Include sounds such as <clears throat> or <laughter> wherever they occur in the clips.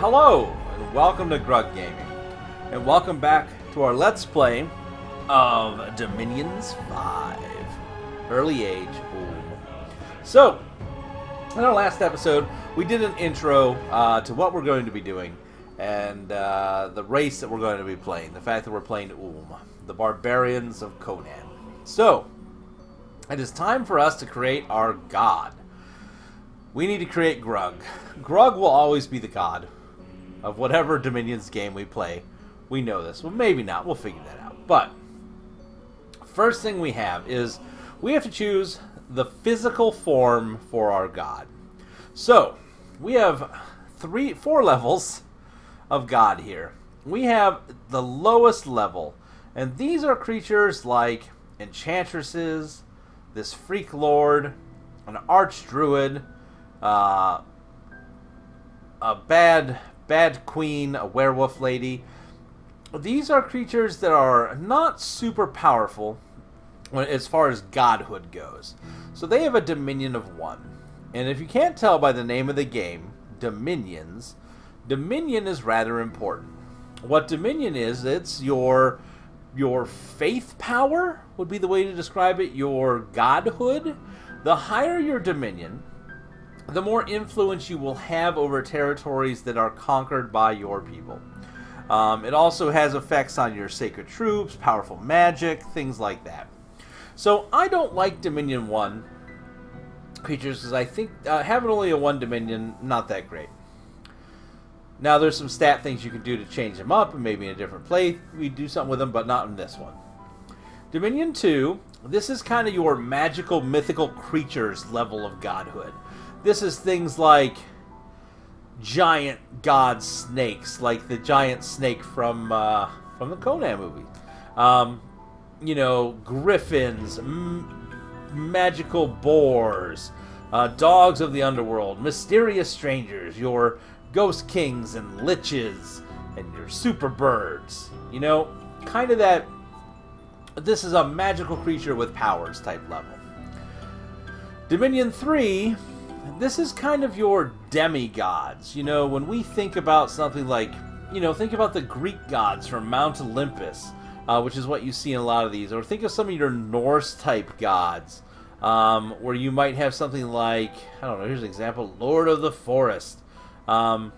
Hello, and welcome to Grug Gaming. And welcome back to our Let's Play of Dominions 5 Early Age Boom. So, in our last episode, we did an intro uh, to what we're going to be doing and uh, the race that we're going to be playing. The fact that we're playing Ulm, the barbarians of Conan. So, it is time for us to create our god. We need to create Grug. Grug will always be the god of whatever Dominions game we play. We know this. Well, maybe not. We'll figure that out. But first thing we have is we have to choose the physical form for our god. So we have three, four levels of god here. We have the lowest level, and these are creatures like enchantresses, this freak lord, an arch druid, uh, a bad bad queen, a werewolf lady. These are creatures that are not super powerful as far as godhood goes. So they have a dominion of one. And if you can't tell by the name of the game, dominions, dominion is rather important. What dominion is, it's your your faith power would be the way to describe it, your godhood. The higher your dominion, the more influence you will have over territories that are conquered by your people. Um, it also has effects on your sacred troops, powerful magic, things like that. So I don't like Dominion 1 creatures because I think uh, having only a 1 Dominion, not that great. Now there's some stat things you can do to change them up, and maybe in a different play we do something with them, but not in this one. Dominion 2, this is kind of your magical, mythical creatures level of godhood. This is things like giant god snakes, like the giant snake from uh, from the Conan movie. Um, you know, griffins, magical boars, uh, dogs of the underworld, mysterious strangers, your ghost kings and liches, and your super birds. You know, kind of that. This is a magical creature with powers type level. Dominion 3 this is kind of your demigods. You know, when we think about something like, you know, think about the Greek gods from Mount Olympus, uh, which is what you see in a lot of these, or think of some of your Norse type gods, um, where you might have something like, I don't know, here's an example Lord of the Forest. Um,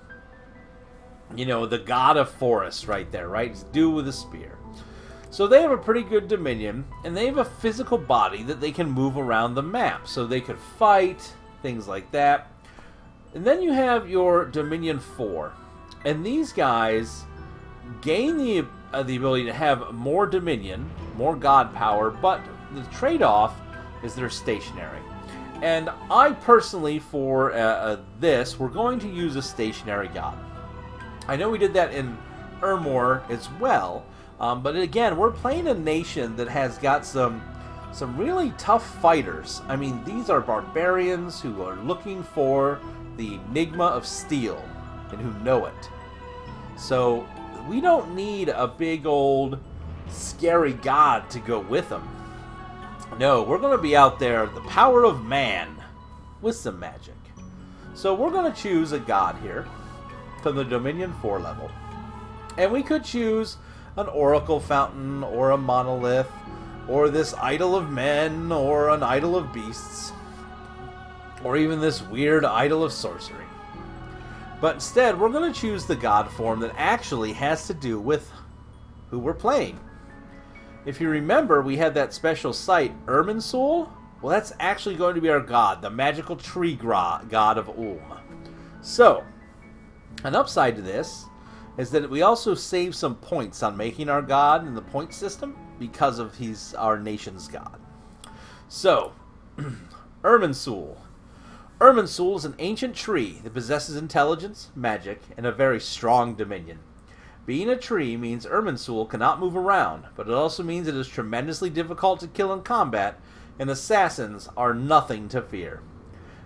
you know, the god of forest right there, right? It's do with a spear. So they have a pretty good dominion, and they have a physical body that they can move around the map. So they could fight, things like that. And then you have your Dominion 4. And these guys gain the, uh, the ability to have more Dominion, more God power, but the trade-off is they're stationary. And I personally, for uh, uh, this, we're going to use a stationary God. I know we did that in Ermor as well, um, but again, we're playing a nation that has got some some really tough fighters. I mean, these are barbarians who are looking for the enigma of steel and who know it. So we don't need a big old scary god to go with them. No, we're going to be out there, the power of man, with some magic. So we're going to choose a god here from the Dominion 4 level. And we could choose an Oracle Fountain or a Monolith or this idol of men, or an idol of beasts, or even this weird idol of sorcery. But instead, we're going to choose the god form that actually has to do with who we're playing. If you remember, we had that special site, Irminsul. Well, that's actually going to be our god, the magical tree god of Ulm. So, an upside to this is that we also save some points on making our god in the point system because of he's our nation's god. So, <clears throat> Irminsul. Irminsul is an ancient tree that possesses intelligence, magic, and a very strong dominion. Being a tree means Irminsul cannot move around, but it also means it is tremendously difficult to kill in combat, and assassins are nothing to fear.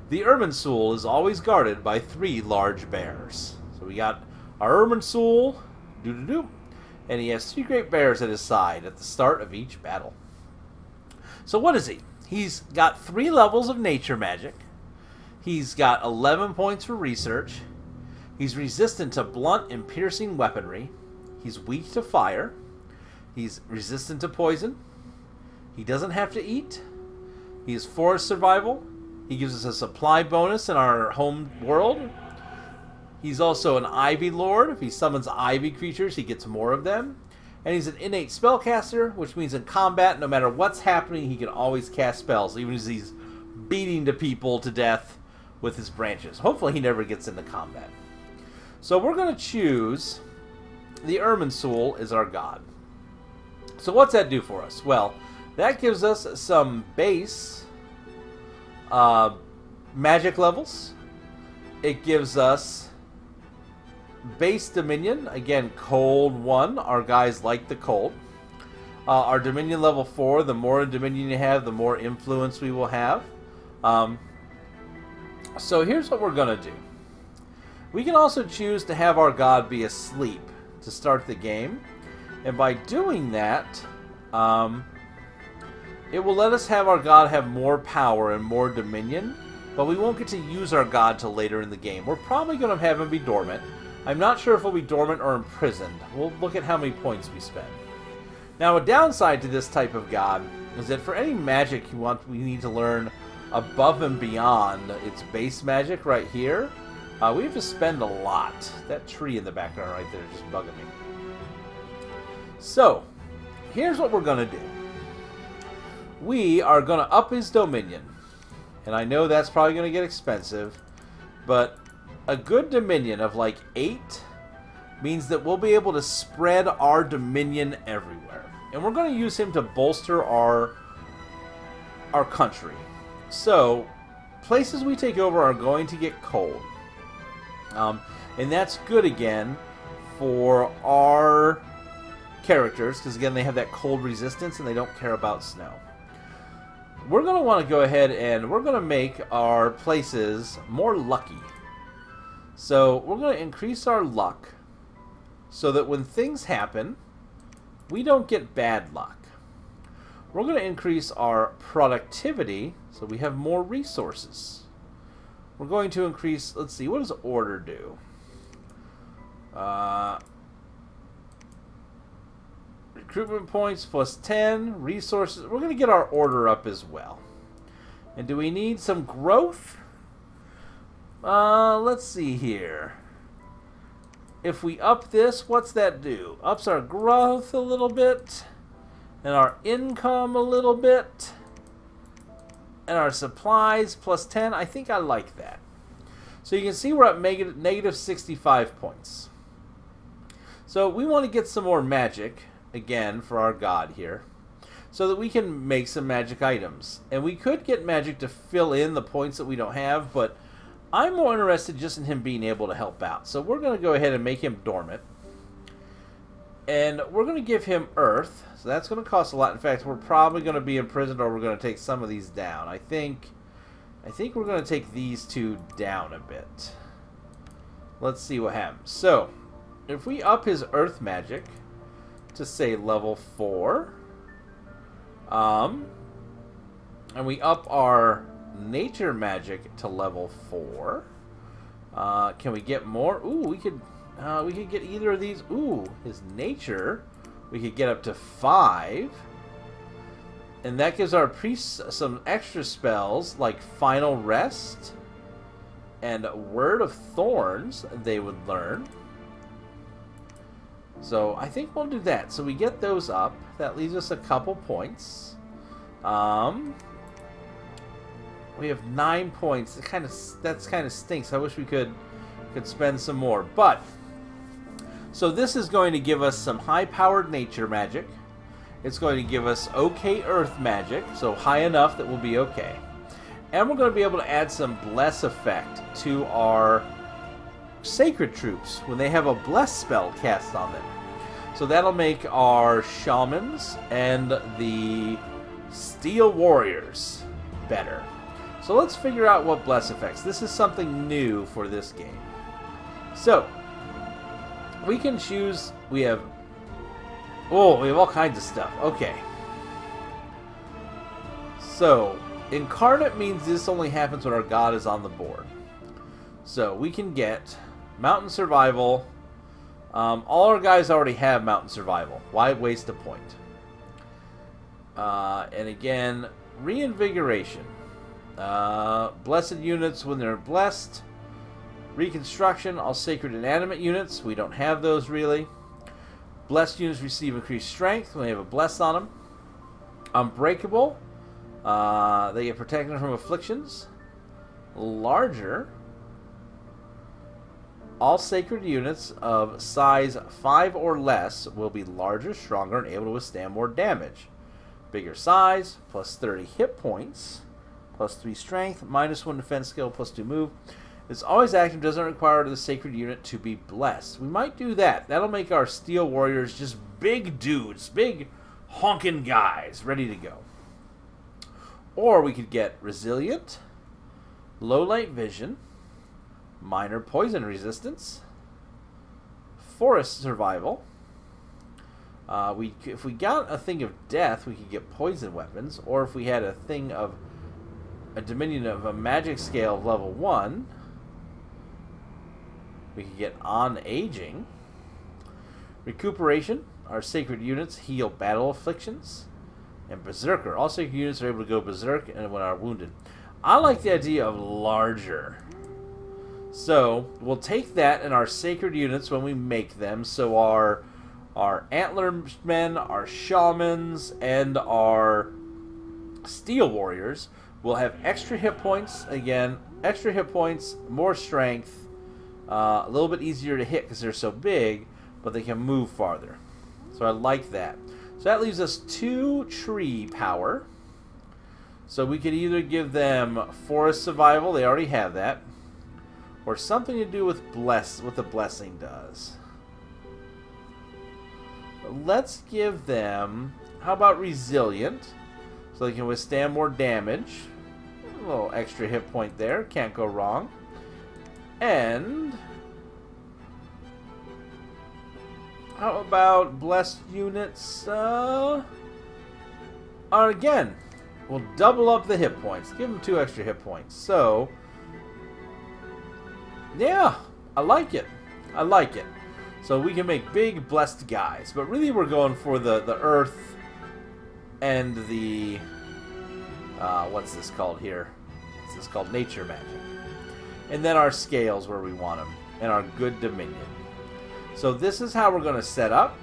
The Irminsul is always guarded by three large bears. So we got our Irminsul, doo-doo-doo, and he has three great bears at his side at the start of each battle. So what is he? He's got three levels of nature magic. He's got 11 points for research. He's resistant to blunt and piercing weaponry. He's weak to fire. He's resistant to poison. He doesn't have to eat. He is forest survival. He gives us a supply bonus in our home world. He's also an Ivy Lord. If he summons Ivy creatures, he gets more of them. And he's an innate spellcaster, which means in combat, no matter what's happening, he can always cast spells, even as he's beating the people to death with his branches. Hopefully, he never gets into combat. So we're going to choose the Irminsul as our god. So what's that do for us? Well, that gives us some base uh, magic levels. It gives us base Dominion. Again, cold 1. Our guys like the cold. Uh, our Dominion level 4, the more Dominion you have, the more influence we will have. Um, so here's what we're going to do. We can also choose to have our god be asleep to start the game. And by doing that, um, it will let us have our god have more power and more dominion, but we won't get to use our god till later in the game. We're probably going to have him be dormant. I'm not sure if we'll be dormant or imprisoned. We'll look at how many points we spend. Now, a downside to this type of god is that for any magic you want, we need to learn above and beyond its base magic right here, uh, we have to spend a lot. That tree in the background right there is just bugging me. So, here's what we're going to do. We are going to up his dominion. And I know that's probably going to get expensive, but a good dominion of like 8 means that we'll be able to spread our dominion everywhere. And we're going to use him to bolster our our country. So, places we take over are going to get cold. Um, and that's good again for our characters, because again, they have that cold resistance and they don't care about snow. We're going to want to go ahead and we're going to make our places more lucky. So we're going to increase our luck so that when things happen, we don't get bad luck. We're going to increase our productivity so we have more resources. We're going to increase, let's see, what does order do? Uh, recruitment points plus 10, resources. We're going to get our order up as well. And do we need some growth? Uh, let's see here. If we up this, what's that do? Ups our growth a little bit. And our income a little bit and our supplies plus 10. I think I like that. So you can see we're at negative 65 points. So we want to get some more magic, again, for our god here, so that we can make some magic items. And we could get magic to fill in the points that we don't have, but I'm more interested just in him being able to help out. So we're going to go ahead and make him dormant. And we're going to give him Earth. So that's going to cost a lot. In fact, we're probably going to be imprisoned or we're going to take some of these down. I think I think we're going to take these two down a bit. Let's see what happens. So, if we up his Earth Magic to, say, level 4, um, and we up our Nature Magic to level 4, uh, can we get more? Ooh, we could, uh, we could get either of these. Ooh, his Nature we could get up to five. And that gives our priests some extra spells like Final Rest and Word of Thorns they would learn. So I think we'll do that. So we get those up. That leaves us a couple points. Um, we have nine points. It kind of that's kind of stinks. I wish we could could spend some more, but so this is going to give us some high-powered nature magic. It's going to give us okay earth magic, so high enough that we'll be okay. And we're going to be able to add some bless effect to our sacred troops when they have a bless spell cast on them. So that'll make our shamans and the steel warriors better. So let's figure out what bless effects. This is something new for this game. So, we can choose. We have. Oh, we have all kinds of stuff. Okay. So, incarnate means this only happens when our god is on the board. So, we can get Mountain Survival. Um, all our guys already have Mountain Survival. Why waste a point? Uh, and again, Reinvigoration. Uh, blessed units when they're blessed. Reconstruction, all sacred inanimate units. We don't have those really. Blessed units receive increased strength when they have a bless on them. Unbreakable. Uh, they get protected from afflictions. Larger. All sacred units of size 5 or less will be larger, stronger, and able to withstand more damage. Bigger size, plus 30 hit points, plus 3 strength, minus 1 defense skill, plus 2 move. It's always active, doesn't require the sacred unit to be blessed. We might do that. That'll make our steel warriors just big dudes, big honking guys, ready to go. Or we could get resilient, low light vision, minor poison resistance, forest survival. Uh, we if we got a thing of death, we could get poison weapons, or if we had a thing of a dominion of a magic scale of level one, we could get on aging. Recuperation. Our sacred units heal battle afflictions. And berserker. All sacred units are able to go berserk and when are wounded. I like the idea of larger. So we'll take that in our sacred units when we make them. So our our antler men, our shamans, and our steel warriors will have extra hit points. Again, extra hit points, more strength, uh, a little bit easier to hit because they're so big, but they can move farther. So I like that. So that leaves us two tree power. So we could either give them forest survival, they already have that, or something to do with bless what the blessing does. Let's give them how about resilient? So they can withstand more damage. Little extra hit point there, can't go wrong. And how about blessed units? Uh, are again, we'll double up the hit points. Give them two extra hit points. So, yeah, I like it. I like it. So we can make big blessed guys, but really we're going for the the earth and the uh, what's this called here? This is called nature magic and then our scales where we want them, and our good dominion. So this is how we're going to set up.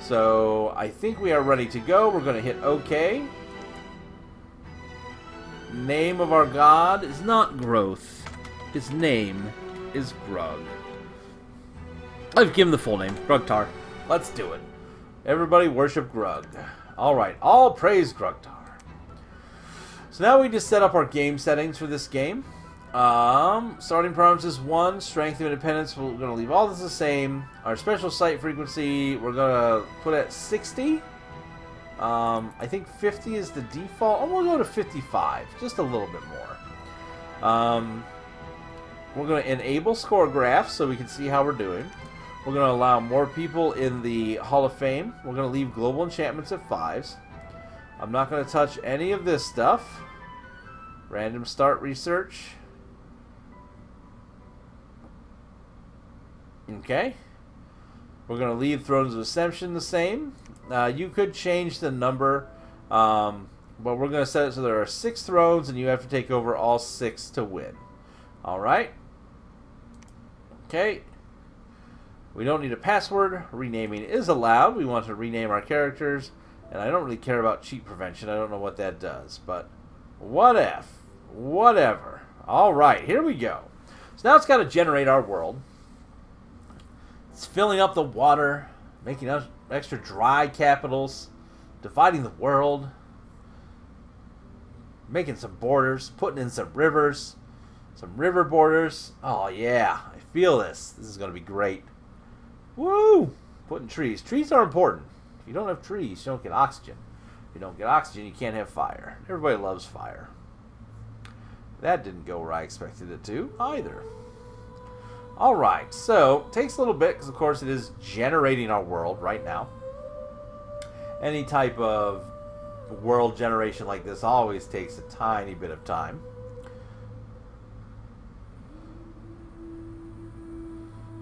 So I think we are ready to go. We're going to hit OK. Name of our god is not growth. His name is Grug. I've given the full name, Grugtar. Let's do it. Everybody worship Grug. Alright, all praise Grugtar. So now we just set up our game settings for this game. Um, starting is 1. Strength of independence, we're going to leave all this the same. Our special site frequency, we're going to put at 60. Um, I think 50 is the default. I'm going to go to 55, just a little bit more. Um, we're going to enable score graphs so we can see how we're doing. We're going to allow more people in the Hall of Fame. We're going to leave global enchantments at 5s. I'm not going to touch any of this stuff. Random start research. Okay. We're going to leave Thrones of Ascension the same. Uh, you could change the number, um, but we're going to set it so there are six thrones, and you have to take over all six to win. All right. Okay. We don't need a password. Renaming is allowed. We want to rename our characters, and I don't really care about cheat prevention. I don't know what that does, but what if? Whatever. All right, here we go. So now it's got to generate our world. It's filling up the water, making us extra dry capitals, dividing the world, making some borders, putting in some rivers, some river borders. Oh, yeah. I feel this. This is going to be great. Woo! Putting trees. Trees are important. If you don't have trees, you don't get oxygen. If you don't get oxygen, you can't have fire. Everybody loves fire. That didn't go where I expected it to, either. Alright, so, takes a little bit, because of course it is generating our world right now. Any type of world generation like this always takes a tiny bit of time.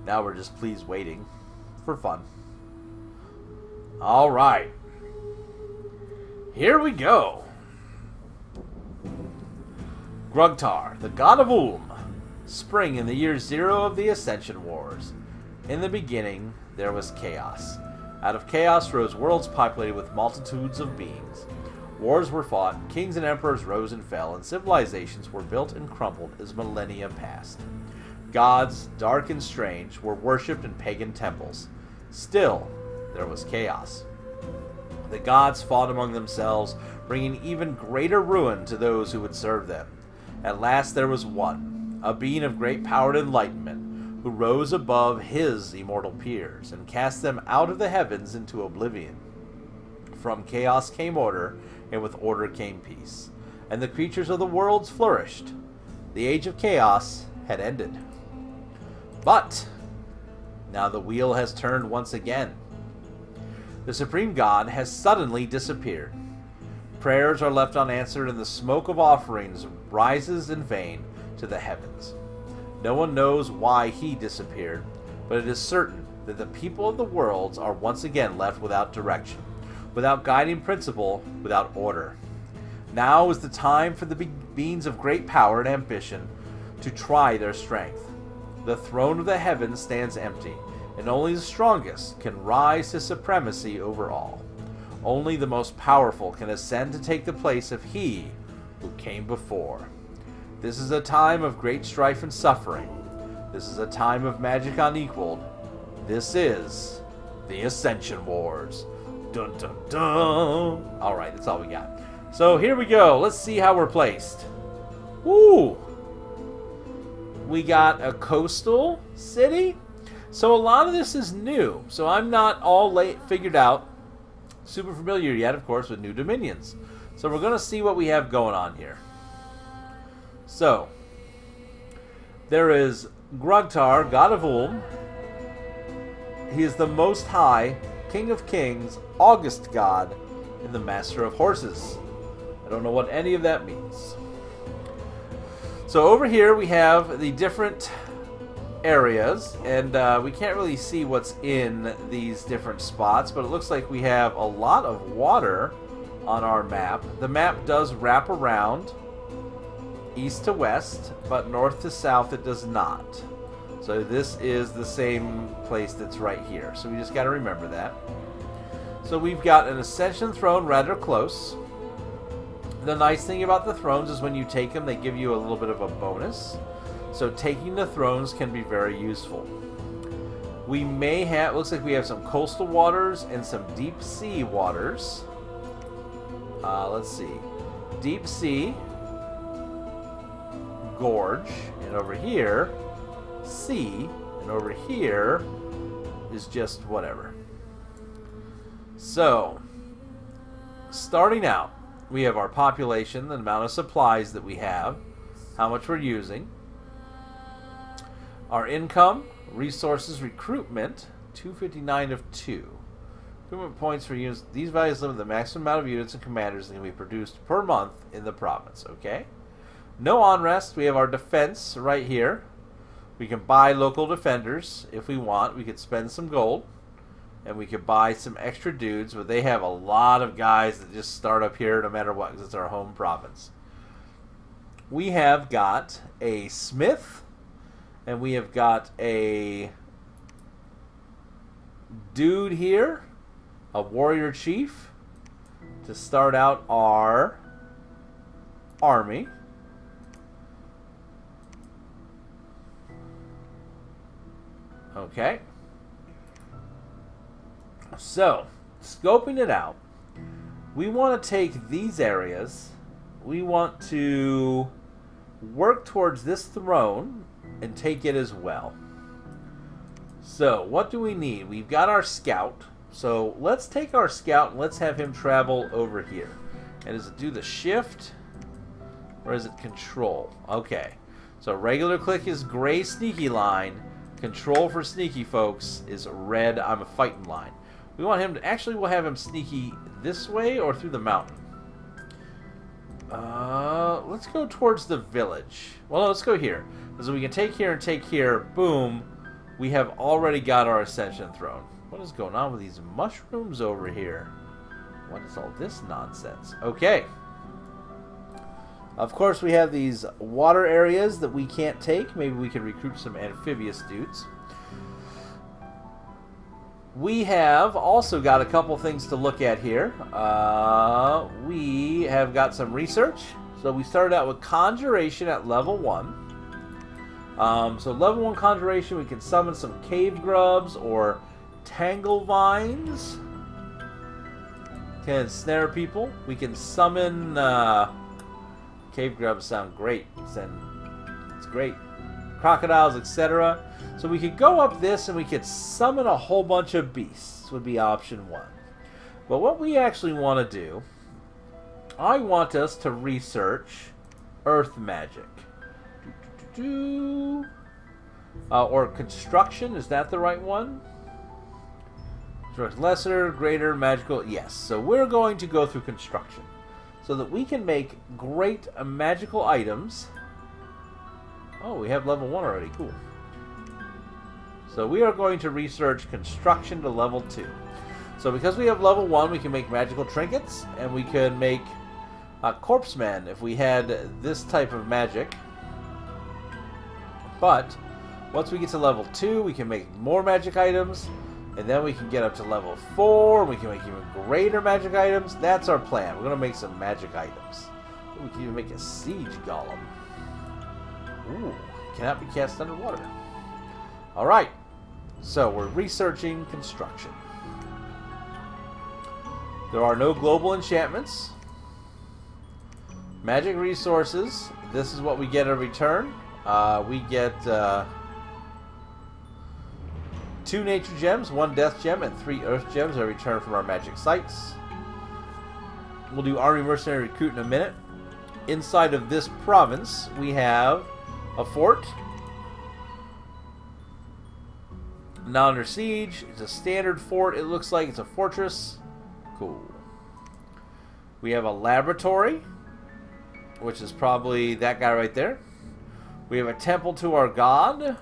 Now we're just pleased waiting for fun. All right. Here we go. Grugtar, the god of Ulm. Spring in the year zero of the Ascension Wars. In the beginning, there was chaos. Out of chaos rose worlds populated with multitudes of beings. Wars were fought, kings and emperors rose and fell, and civilizations were built and crumbled as millennia passed. Gods, dark and strange, were worshipped in pagan temples. Still, there was chaos. The gods fought among themselves, bringing even greater ruin to those who would serve them. At last there was one, a being of great power and enlightenment, who rose above his immortal peers and cast them out of the heavens into oblivion. From chaos came order, and with order came peace. And the creatures of the worlds flourished. The age of chaos had ended. But now the wheel has turned once again. The supreme god has suddenly disappeared. Prayers are left unanswered, and the smoke of offerings rises in vain to the heavens. No one knows why he disappeared, but it is certain that the people of the worlds are once again left without direction without guiding principle, without order. Now is the time for the beings of great power and ambition to try their strength. The throne of the heavens stands empty, and only the strongest can rise to supremacy over all. Only the most powerful can ascend to take the place of he who came before. This is a time of great strife and suffering. This is a time of magic unequaled. This is the Ascension Wars. Dun dun dun. All right, that's all we got. So here we go. Let's see how we're placed. Woo! We got a coastal city. So a lot of this is new. So I'm not all late figured out, super familiar yet, of course, with new dominions. So we're going to see what we have going on here. So there is Grugtar, god of Ulm. He is the most high King of Kings, August God, and the Master of Horses. I don't know what any of that means. So over here we have the different areas, and uh, we can't really see what's in these different spots, but it looks like we have a lot of water on our map. The map does wrap around east to west, but north to south it does not. So this is the same place that's right here. So we just got to remember that. So we've got an Ascension throne rather close. The nice thing about the thrones is when you take them, they give you a little bit of a bonus. So taking the thrones can be very useful. We may have, looks like we have some coastal waters and some deep sea waters. Uh, let's see. Deep sea, gorge, and over here, sea, and over here is just whatever. So, starting out, we have our population, the amount of supplies that we have, how much we're using, our income, resources, recruitment, 259 of 2. Recruitment points for units. These values limit the maximum amount of units and commanders that can be produced per month in the province. Okay. No unrest. We have our defense right here. We can buy local defenders if we want. We could spend some gold. And we could buy some extra dudes, but they have a lot of guys that just start up here no matter what, because it's our home province. We have got a smith, and we have got a dude here, a warrior chief, to start out our army. Okay. So, scoping it out, we want to take these areas, we want to work towards this throne and take it as well. So, what do we need? We've got our scout. So, let's take our scout and let's have him travel over here. And does it do the shift? Or is it control? Okay. So, regular click is gray sneaky line. Control for sneaky folks is red, I'm a fighting line. We want him to, actually we'll have him sneaky this way or through the mountain. Uh, let's go towards the village. Well, let's go here. So we can take here and take here, boom. we have already got our Ascension Throne. What is going on with these mushrooms over here? What is all this nonsense? Okay. Of course, we have these water areas that we can't take. Maybe we can recruit some amphibious dudes. We have also got a couple things to look at here. Uh, we have got some research. So we started out with Conjuration at level 1. Um, so level 1 Conjuration, we can summon some Cave Grubs or Tangle Vines. Can snare people. We can summon... Uh, cave grubs sound great. It's great. Crocodiles, etc. So we could go up this and we could summon a whole bunch of beasts, would be option one. But what we actually want to do, I want us to research earth magic. Do, do, do, uh, or construction, is that the right one? Lesser, greater, magical, yes. So we're going to go through construction so that we can make great magical items. Oh, we have level 1 already. Cool. So we are going to research construction to level 2. So because we have level 1, we can make magical trinkets, and we can make a corpse man if we had this type of magic. But once we get to level 2, we can make more magic items, and then we can get up to level 4. We can make even greater magic items. That's our plan. We're going to make some magic items. We can even make a siege golem. Ooh, cannot be cast underwater. Alright, so we're researching construction. There are no global enchantments. Magic resources. This is what we get in return. Uh, we get... Uh, two nature gems, one death gem, and three earth gems are returned from our magic sites. We'll do Army Mercenary Recruit in a minute. Inside of this province, we have a fort. Not under siege. It's a standard fort. It looks like it's a fortress. Cool. We have a laboratory, which is probably that guy right there. We have a temple to our god.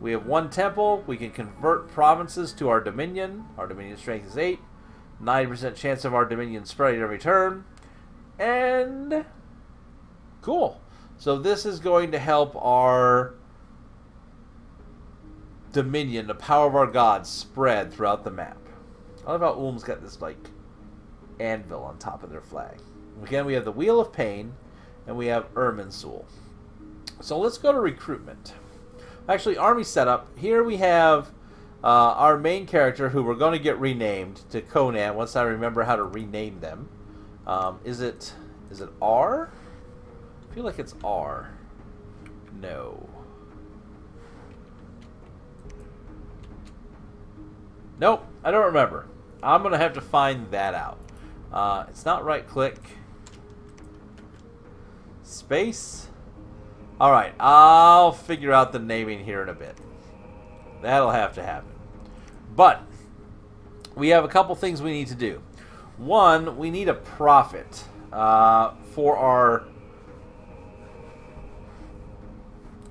We have one temple. We can convert provinces to our dominion. Our dominion strength is 8. 90% chance of our dominion spreading every turn. And... Cool. So this is going to help our dominion, the power of our gods, spread throughout the map. I love how Ulm's got this, like, anvil on top of their flag. Again, we have the Wheel of Pain, and we have Irminsul. So let's go to recruitment. Actually, army setup. Here we have uh, our main character, who we're going to get renamed to Conan once I remember how to rename them. Um, is it is it R? Feel like it's R. No. Nope, I don't remember. I'm going to have to find that out. Uh, it's not right click. Space. Alright, I'll figure out the naming here in a bit. That'll have to happen. But, we have a couple things we need to do. One, we need a prophet uh, for our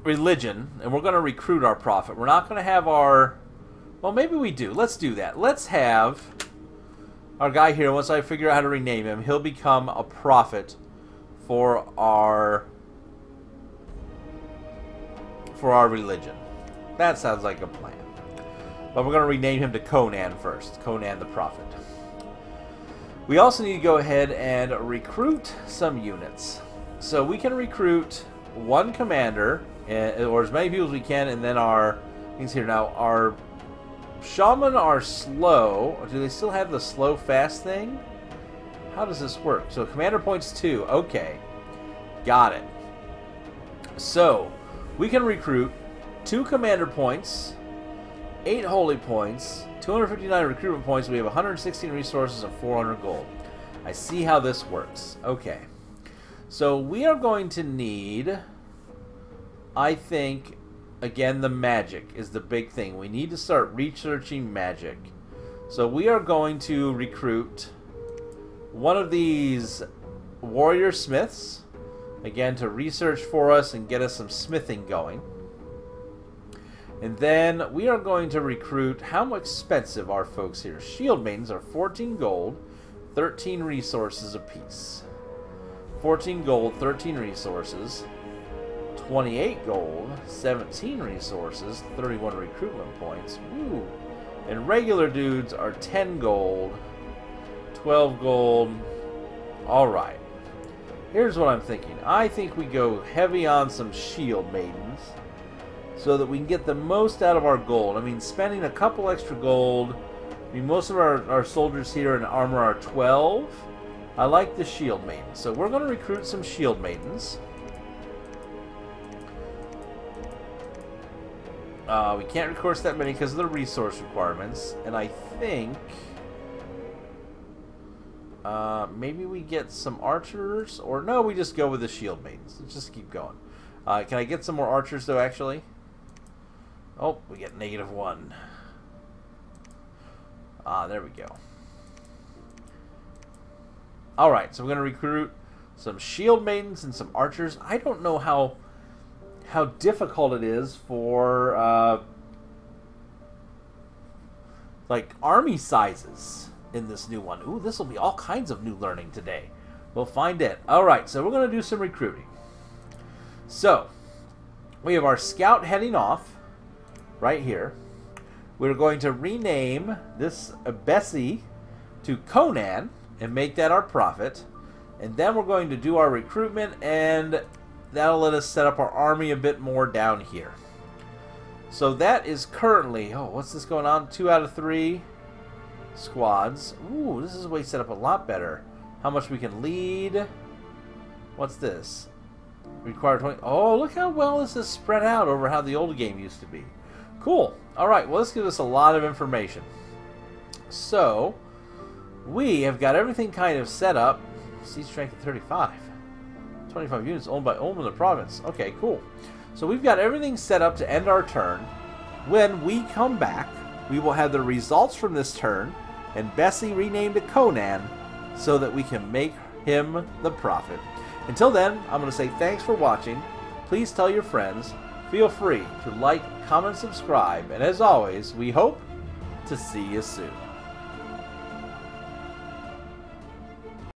religion, and we're going to recruit our prophet. We're not going to have our... Well, maybe we do. Let's do that. Let's have our guy here, once I figure out how to rename him, he'll become a prophet for our for our religion. That sounds like a plan. But we're going to rename him to Conan first. Conan the Prophet. We also need to go ahead and recruit some units. So we can recruit one commander, eh, or as many people as we can, and then our things here now. Our shaman are slow. Do they still have the slow fast thing? How does this work? So commander points two. Okay. Got it. So we can recruit two commander points, eight holy points, 259 recruitment points. We have 116 resources and 400 gold. I see how this works. Okay. So we are going to need, I think, again, the magic is the big thing. We need to start researching magic. So we are going to recruit one of these warrior smiths again to research for us and get us some smithing going. And then we are going to recruit. How expensive are folks here? Shield maidens are 14 gold, 13 resources apiece. 14 gold, 13 resources. 28 gold, 17 resources, 31 recruitment points. Woo! And regular dudes are 10 gold, 12 gold. Alright. Here's what I'm thinking. I think we go heavy on some shield maidens so that we can get the most out of our gold. I mean, spending a couple extra gold. I mean, most of our, our soldiers here in armor are 12. I like the shield maidens. So we're going to recruit some shield maidens. Uh, we can't recruit that many because of the resource requirements. And I think... Uh, maybe we get some archers, or no, we just go with the shield maidens. Let's just keep going. Uh, can I get some more archers, though, actually? Oh, we get negative one. Ah, there we go. Alright, so we're going to recruit some shield maidens and some archers. I don't know how how difficult it is for uh, like army sizes in this new one. Ooh, this will be all kinds of new learning today. We'll find it. All right, so we're going to do some recruiting. So, we have our scout heading off right here. We're going to rename this Bessie to Conan and make that our prophet. And then we're going to do our recruitment and that'll let us set up our army a bit more down here. So that is currently, oh, what's this going on? Two out of three squads. Ooh, this is way set up a lot better. How much we can lead. What's this? Require 20. Oh, look how well this is spread out over how the old game used to be. Cool. All right, well, this gives us a lot of information. So, we have got everything kind of set up. Siege strength of 35. 25 units owned by Ulm in the province. Okay, cool. So we've got everything set up to end our turn. When we come back, we will have the results from this turn and Bessie renamed to Conan so that we can make him the prophet. Until then, I'm going to say thanks for watching. Please tell your friends. Feel free to like, comment, subscribe, and as always, we hope to see you soon.